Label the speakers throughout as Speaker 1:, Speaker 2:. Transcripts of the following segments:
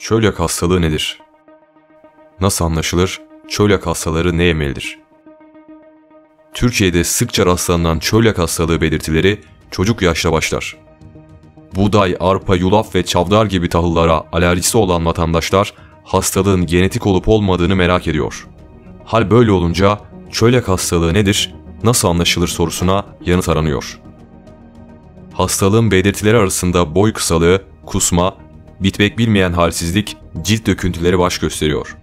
Speaker 1: Çölyak hastalığı nedir? Nasıl anlaşılır? Çölyak hastaları ne yemelidir? Türkiye'de sıkça rastlanan çölyak hastalığı belirtileri çocuk yaşta başlar. Buğday, arpa, yulaf ve çavdar gibi tahıllara alerjisi olan vatandaşlar hastalığın genetik olup olmadığını merak ediyor. Hal böyle olunca çölyak hastalığı nedir, nasıl anlaşılır sorusuna yanıt aranıyor. Hastalığın belirtileri arasında boy kısalığı, kusma, bitmek bilmeyen halsizlik, cilt döküntüleri baş gösteriyor.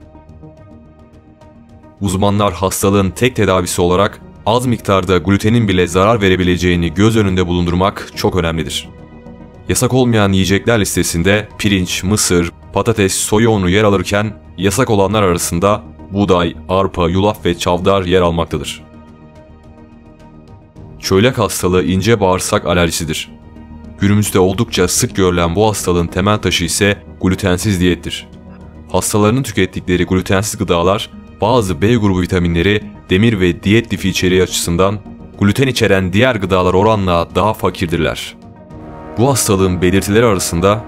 Speaker 1: Uzmanlar hastalığın tek tedavisi olarak az miktarda glutenin bile zarar verebileceğini göz önünde bulundurmak çok önemlidir. Yasak olmayan yiyecekler listesinde pirinç, mısır, patates, soya unu yer alırken yasak olanlar arasında buğday, arpa, yulaf ve çavdar yer almaktadır. Çölyak hastalığı ince bağırsak alerjisidir. Günümüzde oldukça sık görülen bu hastalığın temel taşı ise glutensiz diyettir. Hastalarının tükettikleri glutensiz gıdalar bazı B grubu vitaminleri, demir ve diyet lifi içeriği açısından gluten içeren diğer gıdalar oranla daha fakirdirler. Bu hastalığın belirtileri arasında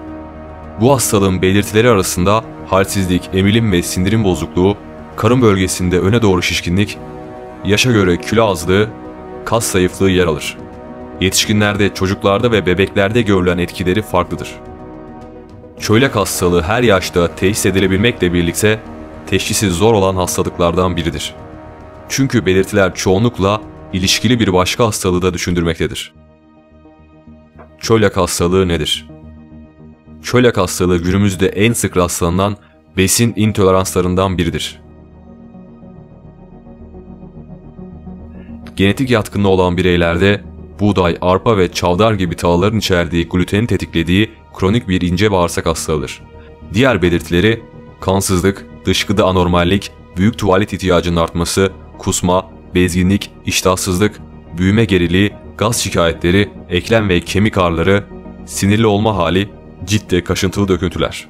Speaker 1: bu hastalığın belirtileri arasında halsizlik, emilim ve sindirim bozukluğu, karın bölgesinde öne doğru şişkinlik, yaşa göre kilo azlığı, kas zayıflığı yer alır. Yetişkinlerde, çocuklarda ve bebeklerde görülen etkileri farklıdır. Çölyak hastalığı her yaşta teşhis edilebilmekle birlikte teşhisi zor olan hastalıklardan biridir. Çünkü belirtiler çoğunlukla ilişkili bir başka hastalığı da düşündürmektedir. Çölyak hastalığı nedir? Çölyak hastalığı günümüzde en sık rastlanan besin intoleranslarından biridir. Genetik yatkınlığı olan bireylerde buğday, arpa ve çavdar gibi tahılların içerdiği gluteni tetiklediği kronik bir ince bağırsak hastalığıdır. Diğer belirtileri kansızlık, dışkıda anormallik, büyük tuvalet ihtiyacının artması, kusma, bezginlik, iştahsızlık, büyüme geriliği, gaz şikayetleri, eklem ve kemik ağrıları, sinirli olma hali, ciltte kaşıntılı döküntüler.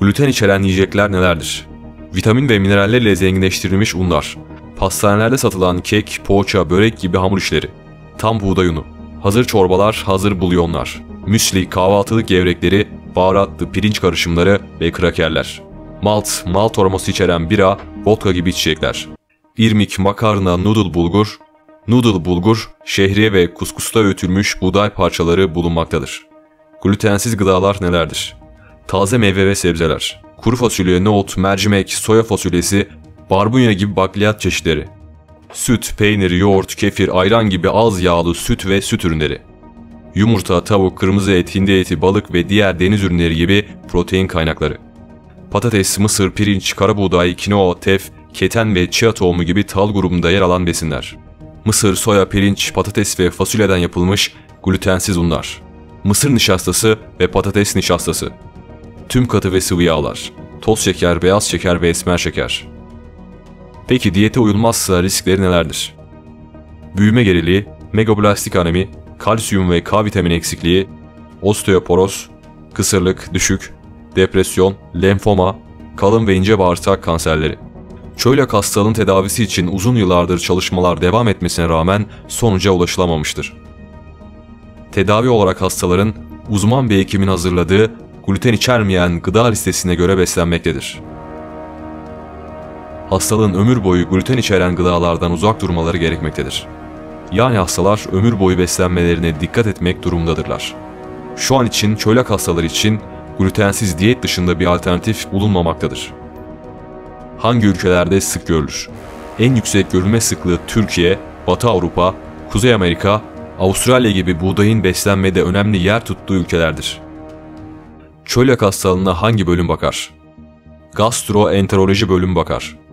Speaker 1: Gluten içeren yiyecekler nelerdir? Vitamin ve minerallerle zenginleştirilmiş unlar, pastanelerde satılan kek, poğaça, börek gibi hamur işleri, tam buğday unu, hazır çorbalar, hazır bulyonlar, müsli, kahvaltılık gevrekleri, baharatlı pirinç karışımları ve krakerler. Malt, malt aroması içeren bira, vodka gibi içecekler. İrmik, makarna, noodle bulgur, noodle bulgur, şehriye ve kuskusta öğütülmüş buğday parçaları bulunmaktadır. Glutensiz gıdalar nelerdir? Taze meyve ve sebzeler, kuru fasulye, nohut, mercimek, soya fasulyesi, barbunya gibi bakliyat çeşitleri, süt, peynir, yoğurt, kefir, ayran gibi az yağlı süt ve süt ürünleri, yumurta, tavuk, kırmızı et, hindi eti, balık ve diğer deniz ürünleri gibi protein kaynakları, patates, mısır, pirinç, karabuğday, kinoa, tef, keten ve chia tohumu gibi tal grubunda yer alan besinler. Mısır, soya, pirinç, patates ve fasulyeden yapılmış glutensiz unlar. Mısır nişastası ve patates nişastası. Tüm katı ve sıvı yağlar. Toz şeker, beyaz şeker ve esmer şeker. Peki diyete uyulmazsa riskleri nelerdir? Büyüme geriliği, megablastik anemi, kalsiyum ve K vitamini eksikliği, osteoporoz, kısırlık, düşük, depresyon, lenfoma, kalın ve ince bağırsak kanserleri. Çölyak hastalığın tedavisi için uzun yıllardır çalışmalar devam etmesine rağmen sonuca ulaşılamamıştır. Tedavi olarak hastaların uzman bir hekimin hazırladığı gluten içermeyen gıda listesine göre beslenmektedir. Hastalığın ömür boyu gluten içeren gıdalardan uzak durmaları gerekmektedir. Yani hastalar ömür boyu beslenmelerine dikkat etmek durumundadırlar. Şu an için çölyak hastaları için glutensiz diyet dışında bir alternatif bulunmamaktadır. Hangi ülkelerde sık görülür? En yüksek görülme sıklığı Türkiye, Batı Avrupa, Kuzey Amerika, Avustralya gibi buğdayın beslenmede önemli yer tuttuğu ülkelerdir. Çölyak hastalığına hangi bölüm bakar? Gastroenteroloji bölümü bakar.